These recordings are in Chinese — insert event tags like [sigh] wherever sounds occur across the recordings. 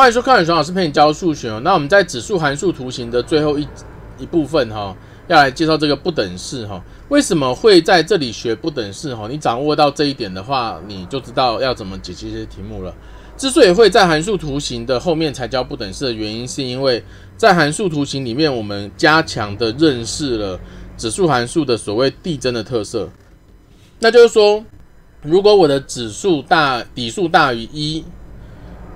欢迎收看熊老师陪你教数学哦。那我们在指数函数图形的最后一一部分哈，要来介绍这个不等式哈。为什么会在这里学不等式哈？你掌握到这一点的话，你就知道要怎么解析这些题目了。之所以会在函数图形的后面才教不等式的原因，是因为在函数图形里面，我们加强的认识了指数函数的所谓递增的特色。那就是说，如果我的指数大底数大于一，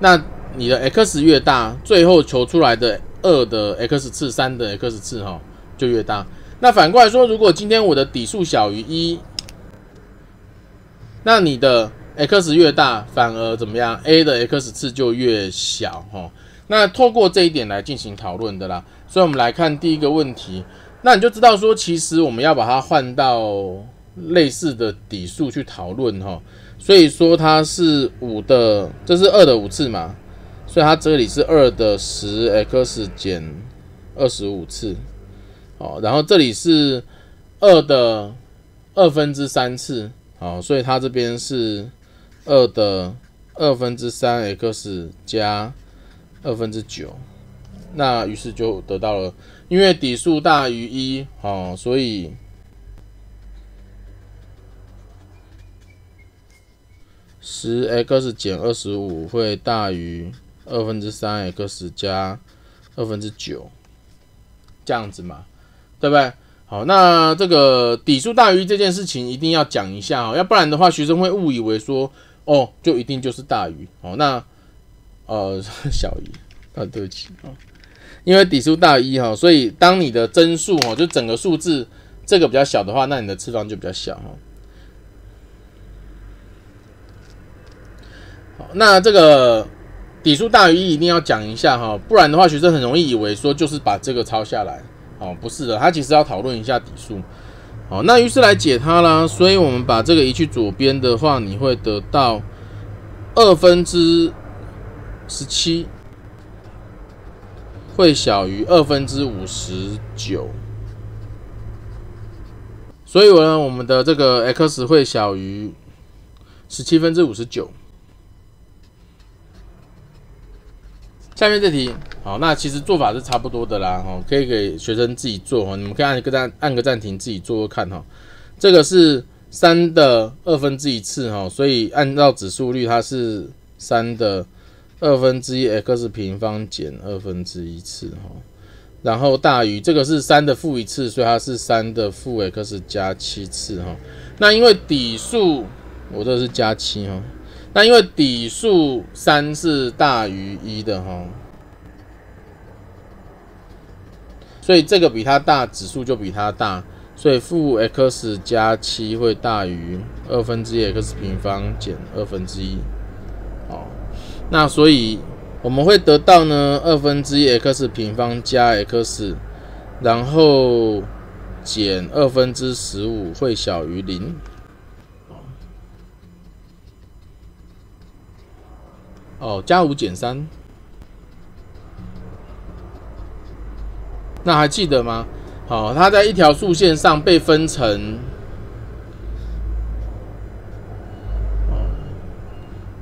那你的 x 越大，最后求出来的二的 x 次、三的 x 次哈就越大。那反过来说，如果今天我的底数小于一，那你的 x 越大，反而怎么样？a 的 x 次就越小哈。那透过这一点来进行讨论的啦。所以我们来看第一个问题，那你就知道说，其实我们要把它换到类似的底数去讨论哈。所以说它是五的，这是二的五次嘛。所以它这里是二的十 x 减二十五次，好，然后这里是二的二分之三次，好，所以它这边是二的二分之三 x 加二分之九，那于是就得到了，因为底数大于一，好，所以十 x 减二十五会大于。二分之三 x 加二分之九，这样子嘛，对不对？好，那这个底数大于这件事情一定要讲一下哦，要不然的话，学生会误以为说，哦，就一定就是大于哦，那呃 [laughs] 小于啊，对不起啊，因为底数大于一哈，所以当你的真数哦，就整个数字这个比较小的话，那你的次方就比较小哈。好，那这个。底数大于一，一定要讲一下哈，不然的话，学生很容易以为说就是把这个抄下来，哦，不是的，他其实要讨论一下底数，好，那于是来解它啦，所以我们把这个移去左边的话，你会得到二分之十七会小于二分之五十九，所以呢，我们的这个 x 会小于十七分之五十九。下面这题，好，那其实做法是差不多的啦，哈，可以给学生自己做哈，你们可以按个暂按个暂停，自己做做看哈。这个是三的二分之一次哈，所以按照指数率，它是三的二分之一 x 平方减二分之一次哈，然后大于这个是三的负一次，所以它是三的负 x 加七次哈。那因为底数，我这是加七哈。那因为底数三是大于一的哈，所以这个比它大，指数就比它大，所以负 x 加七会大于二分之一 x 平方减二分之一，哦，那所以我们会得到呢二分之一 x 平方加 x，然后减二分之十五会小于零。哦，加五减三，那还记得吗？好，它在一条竖线上被分成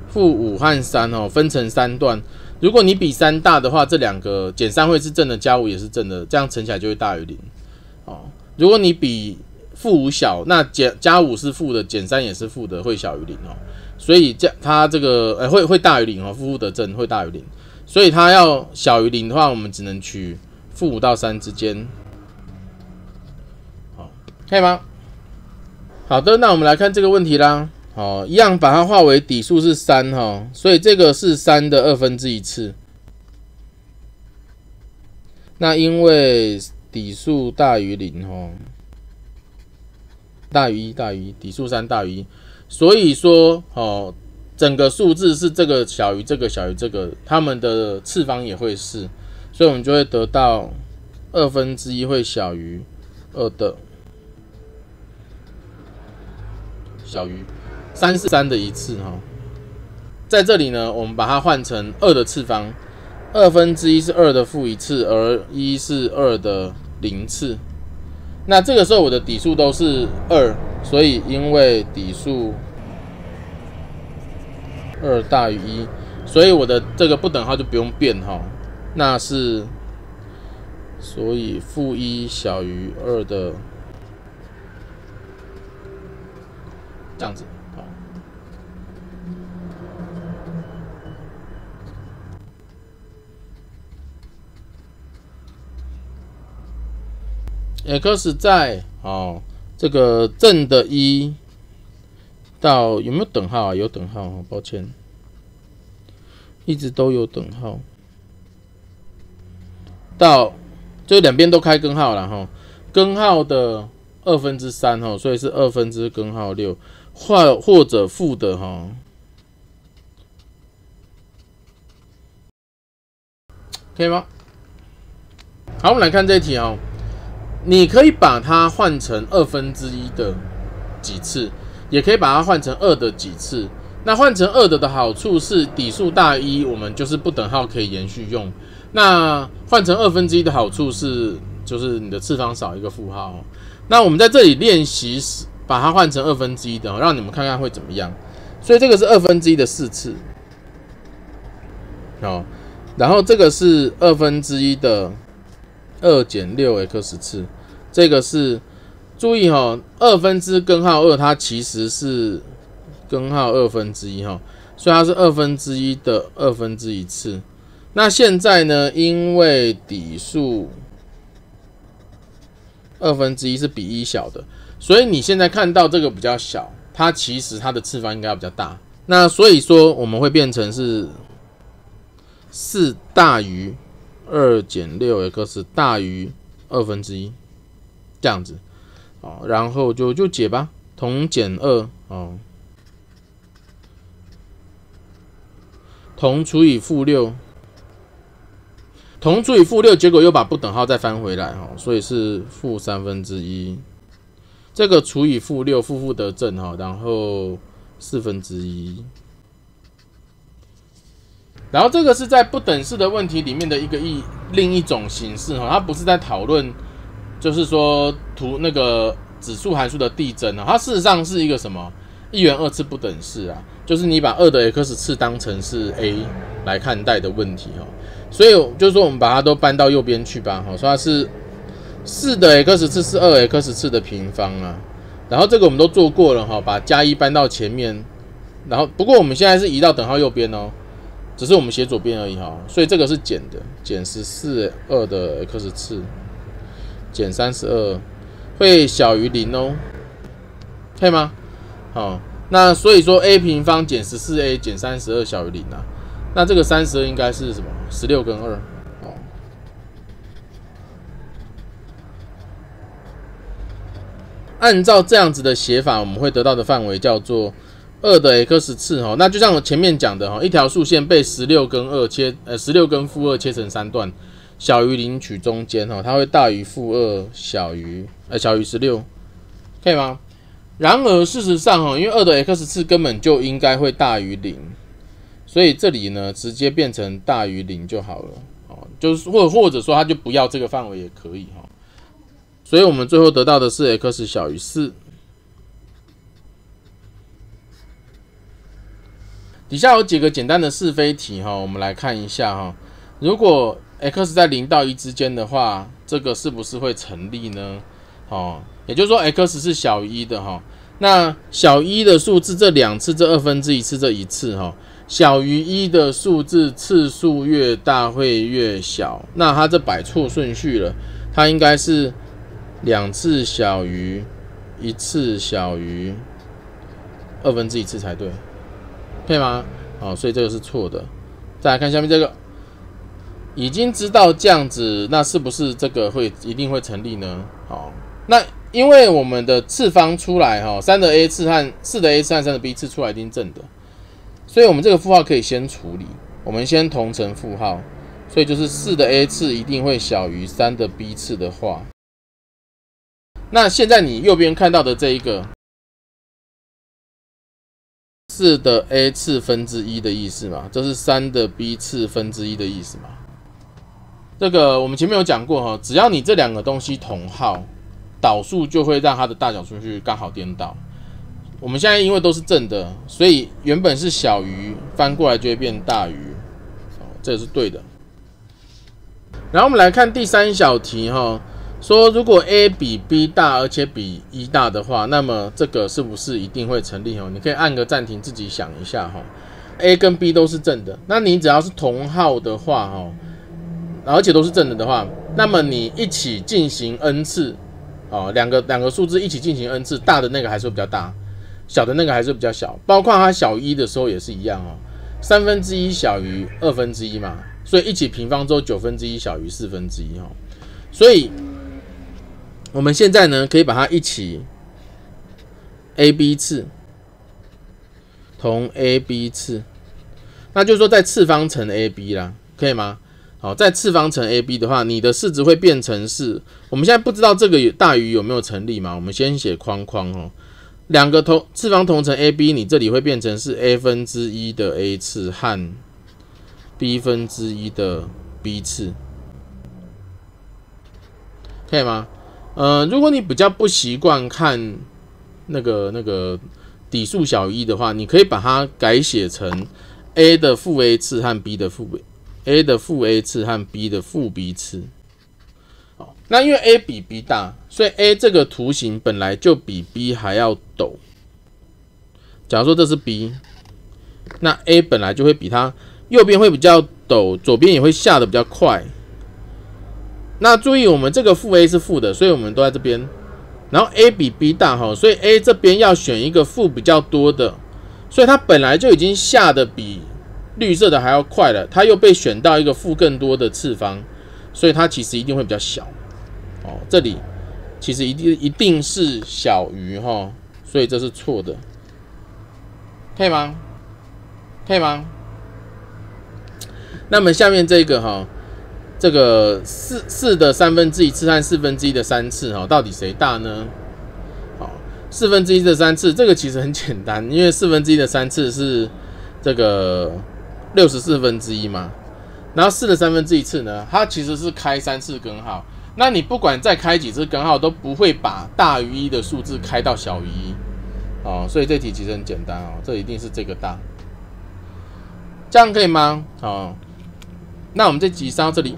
负五和三哦，分成三段。如果你比三大的话，这两个减三会是正的，加五也是正的，这样乘起来就会大于零。哦，如果你比负五小，那减加五是负的，减三也是负的，会小于零哦。所以这它这个呃会会大于零哦，负负得正会大于零，所以它要小于零的话，我们只能取负五到三之间，好，可以吗？好的，那我们来看这个问题啦。好，一样把它化为底数是三哈，所以这个是三的二分之一次。那因为底数大于零哈，大于一大于一，底数三大于一。所以说，哦，整个数字是这个小于这个小于这个，它们的次方也会是，所以我们就会得到二分之一会小于二的，小于三是三的一次哈。在这里呢，我们把它换成二的次方，二分之一是二的负一次，而一是二的零次。那这个时候我的底数都是二。所以，因为底数二大于一，所以我的这个不等号就不用变哈，那是所以负一小于二的这样子。X 在哦，这个正的一到有没有等号啊？有等号，抱歉，一直都有等号。到就两边都开根号了哈，根号的二分之三哈，所以是二分之根号六，或或者负的哈，可以吗？好，我们来看这题哦。你可以把它换成二分之一的几次，也可以把它换成二的几次。那换成二的的好处是底数大一，我们就是不等号可以延续用。那换成二分之一的好处是，就是你的次方少一个负号。那我们在这里练习，把它换成二分之一的，让你们看看会怎么样。所以这个是二分之一的四次，哦，然后这个是二分之一的。二减六 x 次，这个是注意哈，二分之根号二，它其实是根号二分之一哈，所以它是二分之一的二分之一次。那现在呢，因为底数二分之一是比一小的，所以你现在看到这个比较小，它其实它的次方应该比较大。那所以说我们会变成是四大于。二减六 x 大于二分之一，这样子，哦，然后就就解吧，同减二，哦，同除以负六，同除以负六，结果又把不等号再翻回来，哈，所以是负三分之一，这个除以负六，负负得正，哈，然后四分之一。然后这个是在不等式的问题里面的一个一另一种形式哈，它不是在讨论，就是说图那个指数函数的递增啊，它事实上是一个什么一元二次不等式啊，就是你把二的 x 次当成是 a 来看待的问题哈，所以就是说我们把它都搬到右边去吧，好，说它是四的 x 次是二 x 次的平方啊，然后这个我们都做过了哈，把加一搬到前面，然后不过我们现在是移到等号右边哦。只是我们写左边而已哈，所以这个是减的，减十四二的 x 次，减三十二会小于零哦，可以吗？好，那所以说 a 平方减十四 a 减三十二小于零啊，那这个三十二应该是什么？十六跟二哦。按照这样子的写法，我们会得到的范围叫做。二的 x 次哈，那就像我前面讲的哈，一条竖线被十六跟二切，呃，十六跟负二切成三段，小于零取中间哈，它会大于负二，小于呃小于十六，可以吗？然而事实上哈，因为二的 x 次根本就应该会大于零，所以这里呢直接变成大于零就好了，哦，就是或或者说它就不要这个范围也可以哈，所以我们最后得到的是 x 小于四。底下有几个简单的是非题哈，我们来看一下哈。如果 x 在零到一之间的话，这个是不是会成立呢？哦，也就是说 x 是小于一的哈。那小一的数字这两次，这二分之一次这一次哈，小于一的数字次数越大会越小。那它这摆错顺序了，它应该是两次小于一次小于二分之一次才对。可以吗？好，所以这个是错的。再来看下面这个，已经知道这样子，那是不是这个会一定会成立呢？好，那因为我们的次方出来哈，三的 a 次和四的 a 次和三的 b 次出来一定正的，所以我们这个负号可以先处理。我们先同乘负号，所以就是四的 a 次一定会小于三的 b 次的话，那现在你右边看到的这一个。四的 a 次分之一的意思嘛，这是三的 b 次分之一的意思嘛。这个我们前面有讲过哈，只要你这两个东西同号，导数就会让它的大小顺序刚好颠倒。我们现在因为都是正的，所以原本是小于，翻过来就会变大于，哦，这是对的。然后我们来看第三小题哈，说如果 a 比 b 大，而且比一大的话，那么这个是不是一定会成立哦？你可以按个暂停，自己想一下哈。a 跟 b 都是正的，那你只要是同号的话哈，而且都是正的的话，那么你一起进行 n 次，哦，两个两个数字一起进行 n 次，大的那个还是比较大，小的那个还是比较小，包括它小一的时候也是一样哦，三分之一小于二分之一嘛。所以一起平方之后，九分之一小于四分之一哈，所以我们现在呢，可以把它一起 a b 次同 a b 次，那就是说在次方乘 a b 啦，可以吗？好，在次方乘 a b 的话，你的式子会变成是，我们现在不知道这个大于有没有成立嘛？我们先写框框哦，两个同次方同乘 a b，你这里会变成是 a 分之一的 a 次和。b 分之一的 b 次，可以吗？呃，如果你比较不习惯看那个那个底数小一的话，你可以把它改写成 a 的负 a 次和 b 的负 a 的负 a 次和 b 的负 b 次。好，那因为 a 比 b 大，所以 a 这个图形本来就比 b 还要陡。假如说这是 b，那 a 本来就会比它。右边会比较陡，左边也会下的比较快。那注意，我们这个负 a 是负的，所以我们都在这边。然后 a 比 b 大哈，所以 a 这边要选一个负比较多的，所以它本来就已经下的比绿色的还要快了，它又被选到一个负更多的次方，所以它其实一定会比较小。哦，这里其实一定一定是小于哈，所以这是错的，可以吗？可以吗？那么下面这个哈，这个四四的三分之一次和四分之一的三次哈，到底谁大呢？好，四分之一的三次，这个其实很简单，因为四分之一的三次是这个六十四分之一嘛。然后四的三分之一次呢，它其实是开三次根号。那你不管再开几次根号，都不会把大于一的数字开到小于一哦。所以这题其实很简单哦，这一定是这个大，这样可以吗？好。那我们这集上到这里。